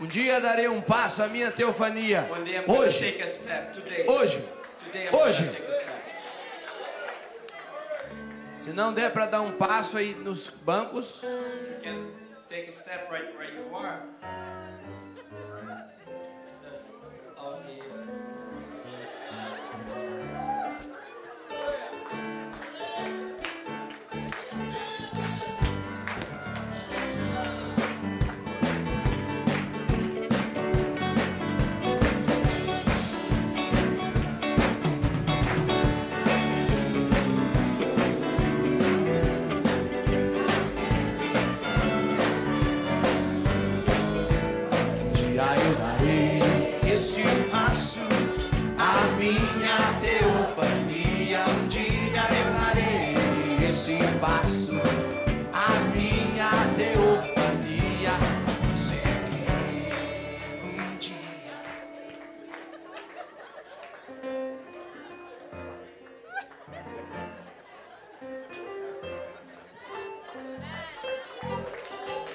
Um dia darei um passo à minha teofania. Hoje. Hoje. Hoje. Se não der para dar um passo aí nos bancos. Take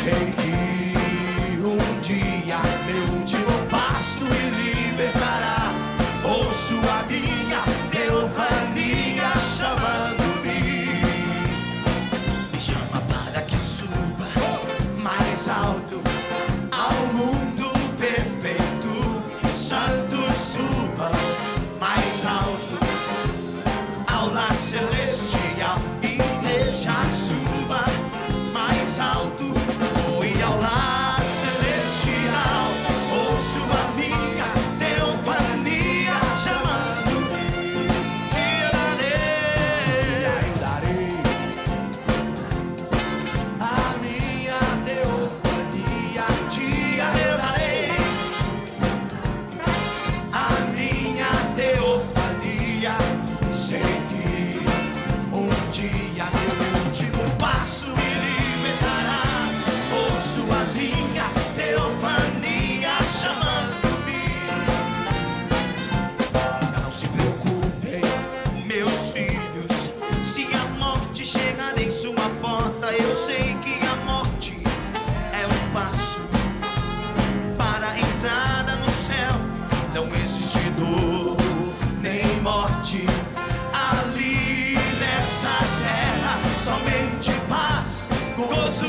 Sei que um dia meu último passo me libertará. Ouço a minha teofania chamando-me. Me chama para que suba mais alto. sei que a morte é um passo para a entrada no céu. Não existe dor nem morte ali nessa terra, somente paz, gozo.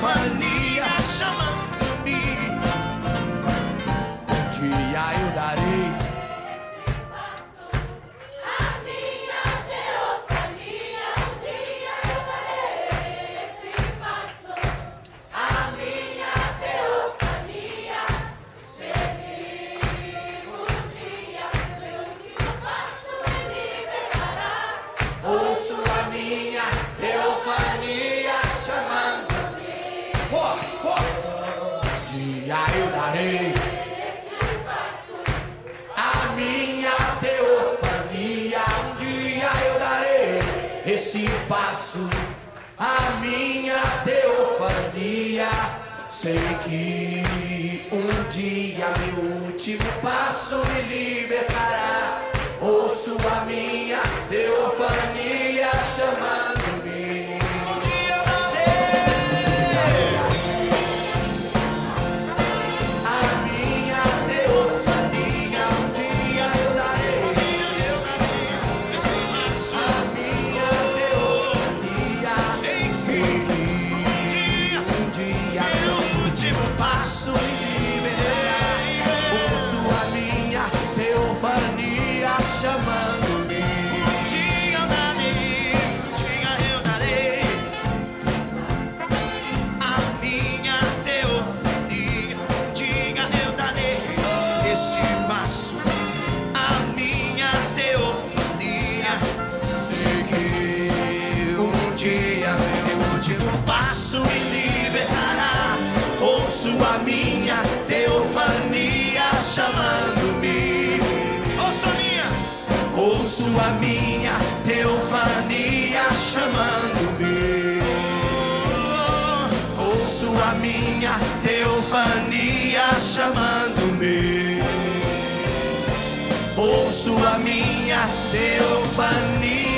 Ouço a minha teofania chamando-me. Um dia eu darei. A minha teofania, um dia eu darei esse passo. A minha teofania, sei que um dia meu último passo me libertará. Ouço a minha teofania Ouço a minha teofania chamando-me. Ouço a minha. Ouço a minha teofania chamando-me. Ouço a minha teofania chamando-me. Ouço a minha teofania.